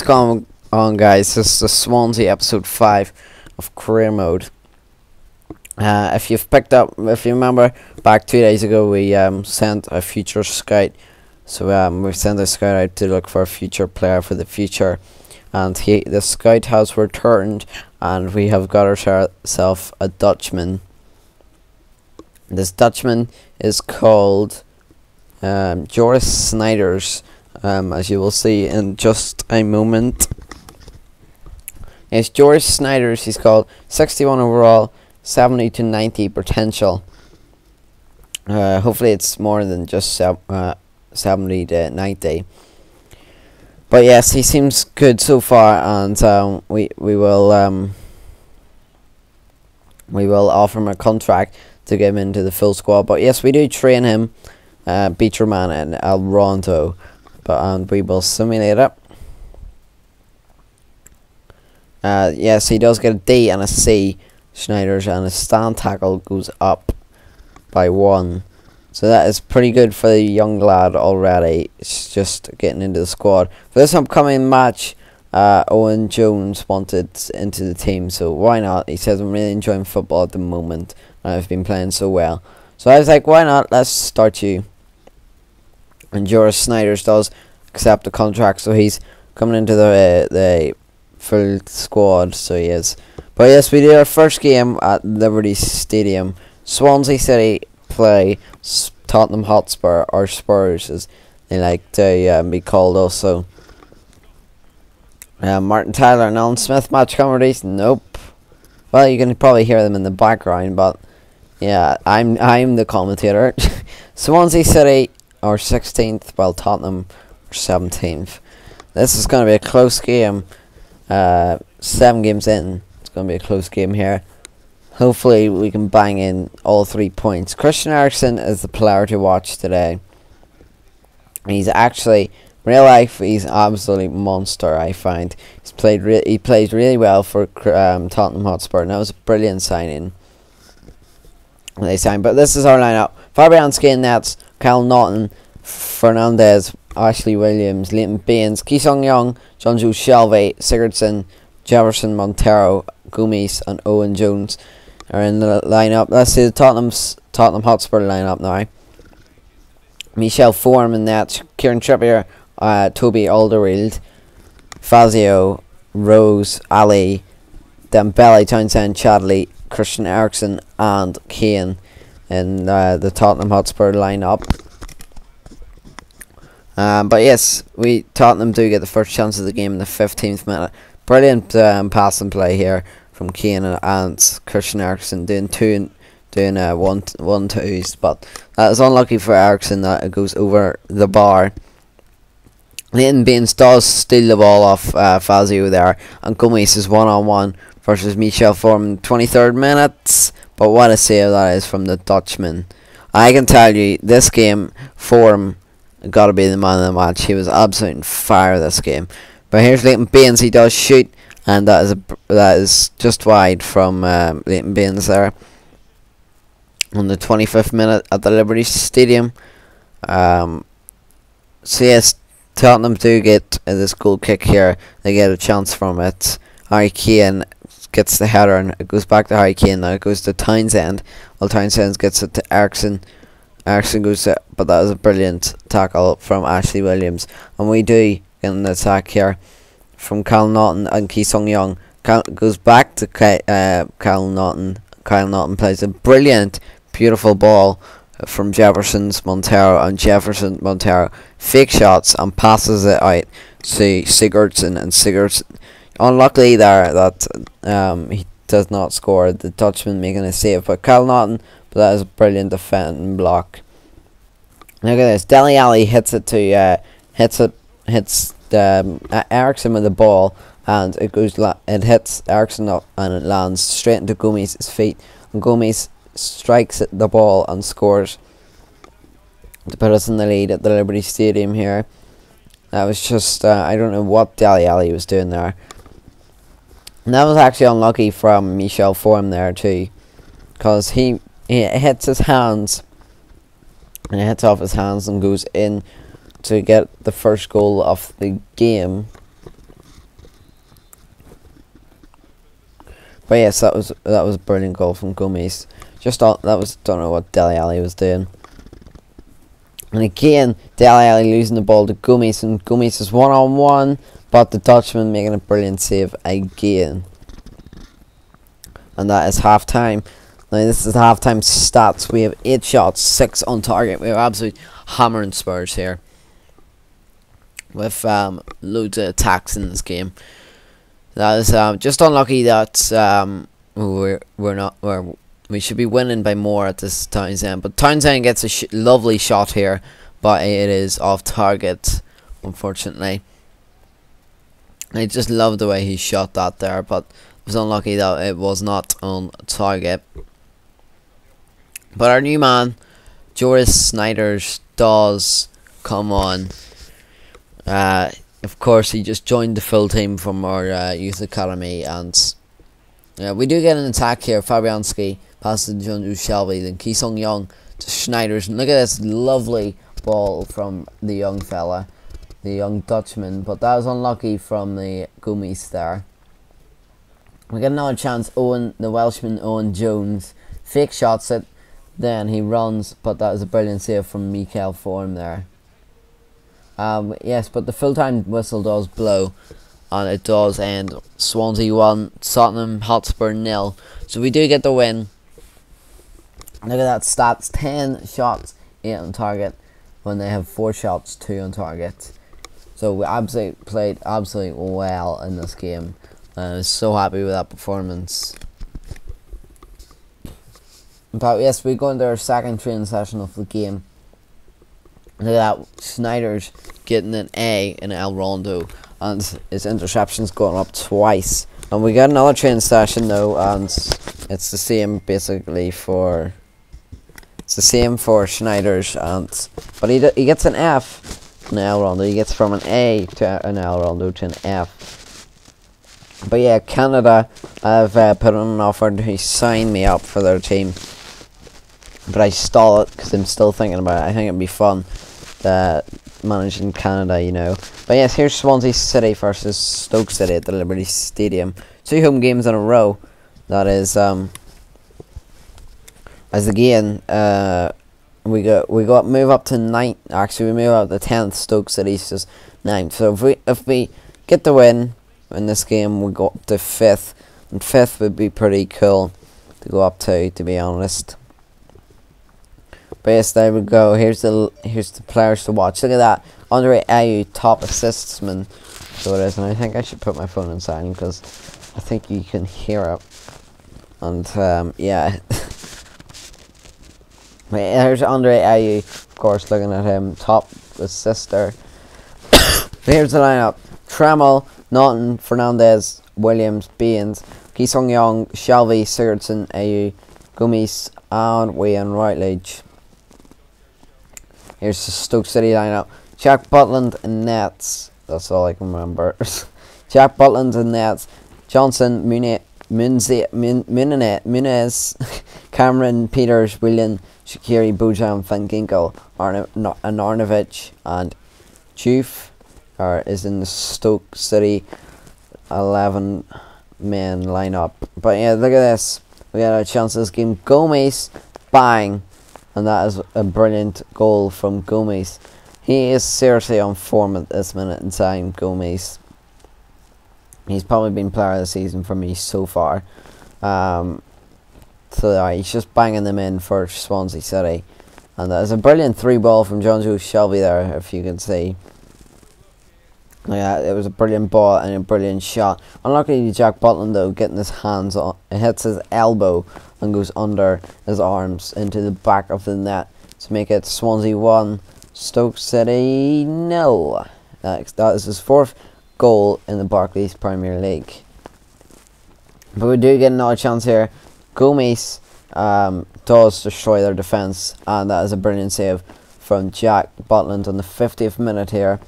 What's going on, guys? This is Swansea episode 5 of Career Mode. Uh, if you've picked up, if you remember, back two days ago we um, sent a future scout. So um, we sent a scout out to look for a future player for the future. And he, the scout has returned and we have got ourselves a Dutchman. This Dutchman is called um, Joris Snijders um, as you will see in just a moment. It's George Snijders, he's called 61 overall, 70 to 90 potential. Uh, hopefully it's more than just uh, 70 to 90. But yes, he seems good so far, and um, we we will um, we will offer him a contract to get him into the full squad. But yes, we do train him, uh, and but and we will simulate it. Uh, yes, he does get a D and a C, Snijders, and his stand tackle goes up by one. So that is pretty good for the young lad already. It's just getting into the squad. For this upcoming match, uh, Owen Jones wanted into the team, so why not? He says, I'm really enjoying football at the moment, and I've been playing so well. So I was like, why not? Let's start you and Joris Snijders does accept the contract, so he's coming into the uh, the full squad. So he is. But yes, we did our first game at Liberty Stadium. Swansea City play Tottenham Hotspur or Spurs, as they like to um, be called. Also, uh, Martin Tyler and Alan Smith match commentaries. Nope. Well, you can probably hear them in the background, but yeah, I'm I'm the commentator. Swansea City or 16th, while Tottenham are 17th. This is going to be a close game. Uh, seven games in, it's going to be a close game here. Hopefully, we can bang in all three points. Christian Eriksen is the player to watch today. He's actually, real life, he's absolutely monster. I find he's played. he plays really well for um, Tottenham Hotspur. And that was a brilliant signing. They signed, but this is our lineup: Fabianski in nets, Cal Naughton, Fernandez, Ashley Williams, Leighton Baines, Ki-Sung Young, Jonjo Shelvey, Sigurdsson, Jefferson Montero, Gomis, and Owen Jones are in the lineup. Let's see the Tottenham's Tottenham Hotspur lineup now. Michel Vorm in that, Kieran Trippier, uh, Toby Alderweireld, Fazio, Rose, Alli, Dembele, Townsend, Chadli, Christian Eriksen, and Kane in uh, the Tottenham Hotspur lineup. Um, but yes, we Tottenham do get the first chance of the game in the 15th minute. Brilliant um, pass and play here from Kane and, and Christian Eriksen doing two doing uh, one one twos, but that is unlucky for Eriksen that it goes over the bar. Leighton Baines does steal the ball off uh, Fazio there, and Gomis is one on one versus Michel Form 23rd minutes. But what a save that is from the Dutchman. I can tell you, this game, Vorm got to be the man of the match. He was absolutely fire this game. But here's Leighton Baines. He does shoot, and that is a, that is just wide from um, Leighton Baines there. On the 25th minute at the Liberty Stadium. Um, so yes, Tottenham do get uh, this goal kick here. They get a chance from it. Harry Kane gets the header and it goes back to Harry Kane. Now it goes to Townsend. While Townsend gets it to Eriksen. Eriksen goes to, but that was a brilliant tackle from Ashley Williams. And we do get an attack here from Kyle Naughton and Ki-Sung Young. Cal goes back to Ky uh, Kyle Naughton. Kyle Naughton plays a brilliant, beautiful ball from Jefferson's Montero and Jefferson Montero fake shots and passes it out to Sigurdsson and Sigurdsson unluckily there that um, he does not score. The Dutchman making a save, but Cal Naughton, but that is a brilliant defending block. Look at this. Dele Alli hits it to uh, hits it hits um, Eriksen with the ball, and it goes it hits Eriksen up and it lands straight into Gomis' feet. And Gomis strikes the ball and scores to put us in the lead at the Liberty Stadium here. That was just uh, I don't know what Dele Alli was doing there. And that was actually unlucky from Michel Vorm there too. Because he, he hits his hands. And hits off his hands and goes in to get the first goal of the game. But yes, that was that was a brilliant goal from Gomis. Just all, that was don't know what Dele Alli was doing. And again, Dele Alli losing the ball to Gomis, and Gomis is one on one, but the Dutchman making a brilliant save again. And that is half time. Now this is half time stats. We have eight shots, six on target. We have absolutely hammering Spurs here. With um, loads of attacks in this game. That is um, just unlucky that um, we're we're not we're, we should be winning by more at this Townsend. But Townsend gets a sh lovely shot here, but it is off target, unfortunately. I just love the way he shot that there, but it was unlucky that it was not on target. But our new man, Joris Sneijder, does come on. Uh, of course, he just joined the full team from our uh, youth academy, and yeah, we do get an attack here. Fabianski passes to Jonjo Shelvey, then Ki Sung Young to Sneijder. Look at this lovely ball from the young fella, the young Dutchman, but that was unlucky from the Gomis there. We get another chance. Owen, the Welshman, Owen Jones, fake shots it, then he runs, but that was a brilliant save from Mikael Vorm there. Um, yes, but the full-time whistle does blow, and it does end Swansea 1, Tottenham Hotspur nil. So we do get the win. Look at that stats, 10 shots, 8 on target, when they have 4 shots, 2 on target. So we absolutely played absolutely well in this game. I was so happy with that performance. But yes, we go into our second training session of the game. Look at that, Sneijder's getting an A in El Rondo, and his interceptions going up twice. And we got another training session though, and it's the same basically for. It's the same for Schneider's and but he he gets an F in El Rondo. He gets from an A to an El Rondo to an F. But yeah, Canada have uh, put on an offer to sign me up for their team. But I stall it because I'm still thinking about it. I think it'd be fun managing Canada, you know. But yes, here's Swansea City versus Stoke City at the Liberty Stadium. Two home games in a row. That is, um, as again, uh, we got we got move up to ninth. Actually, we move up to tenth. Stoke City's just ninth. So if we if we get the win in this game, we go up to fifth, and fifth would be pretty cool to go up to. To be honest. But yes, there we go. Here's the here's the players to watch. Look at that. Andre Ayew, top assistsman. So it is, and I think I should put my phone in silent because I think you can hear it. And um, yeah. Here's Andre Ayew, of course, looking at him, top assister. Here's the lineup: Tremmel, Naughton, Fernandez, Williams, Baines, Ki Sung Young, Shelvey, Sigurdsson, Ayew, Gomis, and Wayne Routledge. Here's the Stoke City lineup. Jack Butland and Nets. That's all I can remember. Jack Butland and Nets. Johnson, Munez, Munez, Cameron, Pieters, William, Shaqiri, Bojan, Van Ginkel, Arno, Arnautovic, and Chief are, is in the Stoke City 11 man lineup. But yeah, look at this. We had a chance this game. Gomis, bang and that is a brilliant goal from Gomis. He is seriously on form at this minute in time, Gomis. He's probably been player of the season for me so far. Um, so uh, he's just banging them in for Swansea City. And there's a brilliant three ball from Jonjo Shelvey there, if you can see. Yeah, it was a brilliant ball and a brilliant shot. Unluckily, Jack Butland though getting his hands on, it hits his elbow and goes under his arms into the back of the net to make it Swansea one, Stoke City nil. That is his fourth goal in the Barclays Premier League. But we do get another chance here. Gomis um, does destroy their defence, and that is a brilliant save from Jack Butland on the 50th minute here.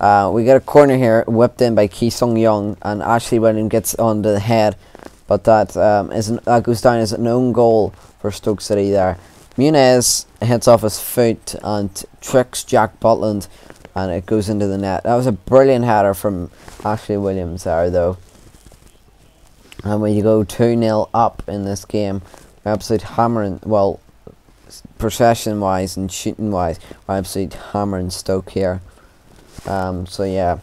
Uh, we get a corner here, whipped in by Ki Sung Young, and Ashley William gets on the head, but that um, is an, that goes down as an own goal for Stoke City there. Munez hits off his foot and tricks Jack Butland, and it goes into the net. That was a brilliant header from Ashley Williams there, though. And we go 2 0 up in this game. We're absolutely hammering, well, possession wise and shooting wise, we're absolutely hammering Stoke here. Um, so yeah.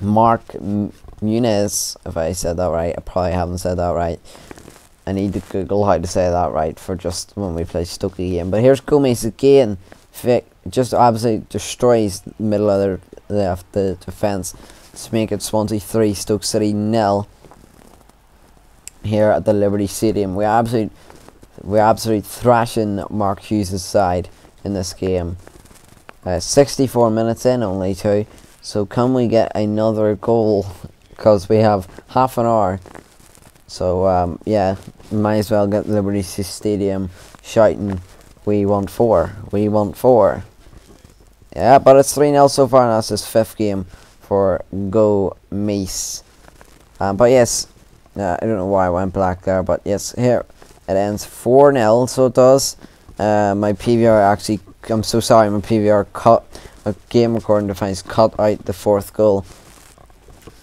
Mark M Muniz, if I said that right, I probably haven't said that right. I need to Google how to say that right for just when we play Stoke again. But here's Gomis again. Vic just absolutely destroys the middle of the left the defence to make it Swansea 3, Stoke City nil here at the Liberty Stadium. We absolutely we're absolutely thrashing Mark Hughes' side in this game. Uh, 64 minutes in only too. So can we get another goal? Because we have half an hour. So um, yeah, might as well get Liberty Stadium shouting, we want four, we want four. Yeah, but it's 3-0 so far and that's his fifth game for Go Mace. Um, but yes, uh, I don't know why I went black there, but yes, here it ends 4-0, so it does. Uh, my PVR actually, I'm so sorry, my PVR cut, my game recording device cut out the fourth goal.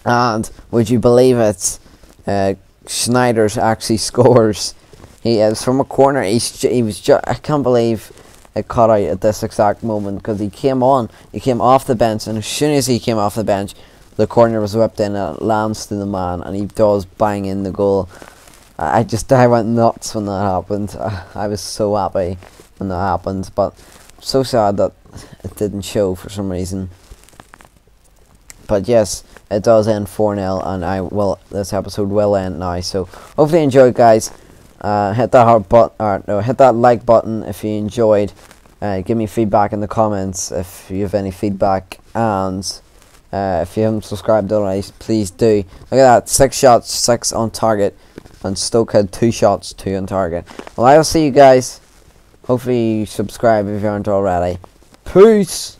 And would you believe it, uh, Sneijder actually scores. He is from a corner. He's he was just I can't believe it cut out at this exact moment because he came on. He came off the bench, and as soon as he came off the bench, the corner was whipped in and it lands to the man, and he does bang in the goal. I just I went nuts when that happened. I was so happy when that happened, but so sad that it didn't show for some reason. But yes, it does end 4-0 and I will this episode will end now. So hopefully you enjoyed guys. Uh, hit that heart button or no, hit that like button if you enjoyed. Uh, give me feedback in the comments if you have any feedback and uh, if you haven't subscribed already, please do. Look at that, six shots, six on target, and Stoke had two shots, two on target. Well, I will see you guys. Hopefully you subscribe if you aren't already. Peace!